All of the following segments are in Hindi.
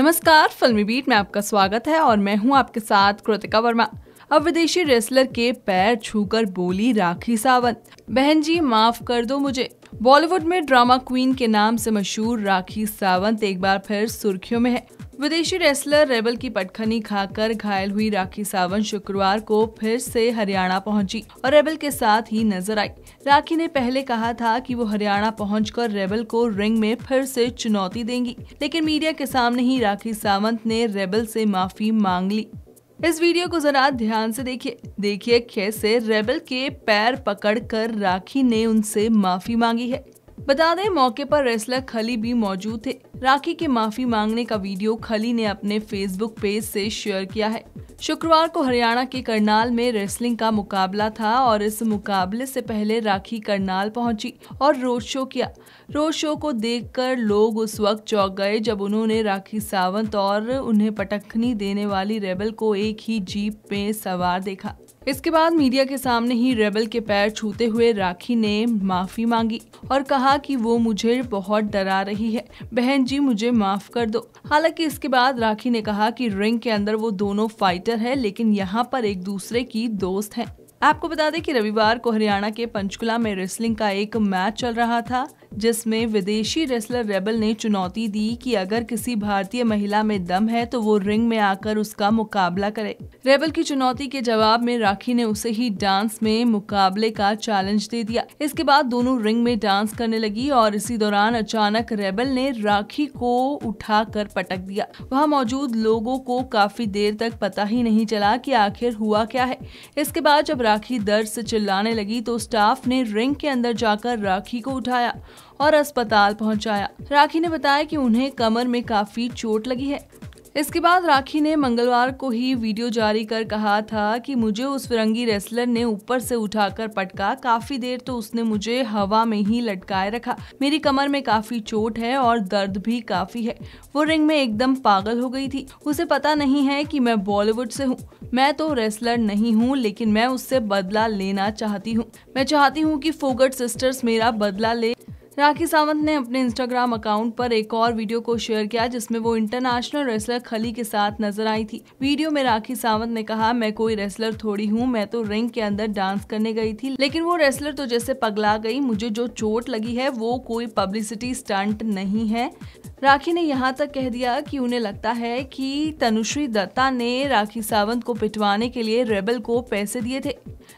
नमस्कार, फिल्मी बीट में आपका स्वागत है और मैं हूँ आपके साथ कृतिका वर्मा। अब विदेशी रेसलर के पैर छूकर बोली, राखी सावंत। बहन जी, माफ़ कर दो मुझे। बॉलीवुड में ड्रामा क्वीन के नाम से मशहूर राखी सावंत एक बार फिर सुर्खियों में है। विदेशी रेसलर रेबल की पटखनी खाकर घायल हुई राखी सावंत शुक्रवार को फिर से हरियाणा पहुँची और रेबल के साथ ही नज़र आई। राखी ने पहले कहा था कि वो हरियाणा पहुंचकर रेबल को रिंग में फिर से चुनौती देंगी, लेकिन मीडिया के सामने ही राखी सावंत ने रेबल से माफ़ी मांग ली। इस वीडियो को जरा ध्यान से देखिए देखिए कैसे रेबल के पैर पकड़कर राखी ने उनसे माफ़ी मांगी है। बता दें, मौके पर रेसलर खली भी मौजूद थे। राखी के माफ़ी मांगने का वीडियो खली ने अपने फेसबुक पेज से शेयर किया है। शुक्रवार को हरियाणा के करनाल में रेसलिंग का मुकाबला था और इस मुकाबले से पहले राखी करनाल पहुँची और रोड शो किया। रोड शो को देखकर लोग उस वक्त चौंक गए जब उन्होंने राखी सावंत और उन्हें पटखनी देने वाली रेबल को एक ही जीप में सवार देखा। इसके बाद मीडिया के सामने ही रेबल के पैर छूते हुए राखी ने माफ़ी मांगी और कहा कि वो मुझे बहुत डरा रही है। बहन जी, मुझे माफ़ कर दो। हालाँकि इसके बाद राखी ने कहा कि रिंग के अंदर वो दोनों फाइटर है, लेकिन यहाँ पर एक दूसरे की दोस्त है। आपको बता दें कि रविवार को हरियाणा के पंचकुला में रेसलिंग का एक मैच चल रहा था। जिसमें विदेशी रेसलर रेबल ने चुनौती दी कि अगर किसी भारतीय महिला में दम है तो वो रिंग में आकर उसका मुकाबला करे। रेबल की चुनौती के जवाब में राखी ने उसे ही डांस में मुकाबले का चैलेंज दे दिया। इसके बाद दोनों रिंग में डांस करने लगी और इसी दौरान अचानक रेबल ने राखी को उठाकर पटक दिया। वहाँ मौजूद लोगों को काफ़ी देर तक पता ही नहीं चला कि आखिर हुआ क्या है। इसके बाद जब राखी दर्द से चिल्लाने लगी तो स्टाफ ने रिंग के अंदर जाकर राखी को उठाया। और अस्पताल पहुँचाया। राखी ने बताया कि उन्हें कमर में काफ़ी चोट लगी है। इसके बाद राखी ने मंगलवार को ही वीडियो जारी कर कहा था कि मुझे उस फिरंगी रेसलर ने ऊपर से उठाकर पटका। काफ़ी देर तो उसने मुझे हवा में ही लटकाए रखा। मेरी कमर में काफ़ी चोट है और दर्द भी काफ़ी है। वो रिंग में एकदम पागल हो गई थी। उसे पता नहीं है कि मैं बॉलीवुड से हूँ। मैं तो रेसलर नहीं हूँ, लेकिन मैं उससे बदला लेना चाहती हूँ। मैं चाहती हूँ कि फोगट सिस्टर्स मेरा बदला ले। राखी सावंत ने अपने इंस्टाग्राम अकाउंट पर एक और वीडियो को शेयर किया, जिसमें वो इंटरनेशनल रेसलर खली के साथ नज़र आई थी। वीडियो में राखी सावंत ने कहा, मैं कोई रेसलर थोड़ी हूँ, मैं तो रिंग के अंदर डांस करने गई थी, लेकिन वो रेसलर तो जैसे पगला गई, मुझे जो चोट लगी है, वो कोई पब्लिसिटी स्टंट नहीं है। राखी ने यहाँ तक कह दिया कि उन्हें लगता है कि तनुश्री दत्ता ने राखी सावंत को पिटवाने के लिए रेबल को पैसे दिए थे।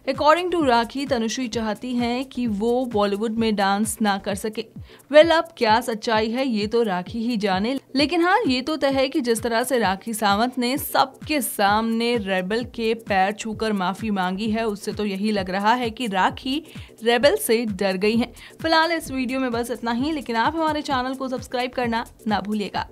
अकॉर्डिंग टू राखी तनुश्री चाहती हैं कि वो बॉलीवुड में डांस ना कर सके। वेल well, अब क्या सच्चाई है ये तो राखी ही जाने। लेकिन हाँ ये तो तय है कि जिस तरह से राखी सावंत ने सबके सामने रेबल के पैर छूकर माफ़ी मांगी है उससे तो यही लग रहा है कि राखी रेबल से डर गई हैं। फ़िलहाल इस वीडियो में बस इतना ही लेकिन आप हमारे चैनल को सब्सक्राइब करना ना भूलिएगा।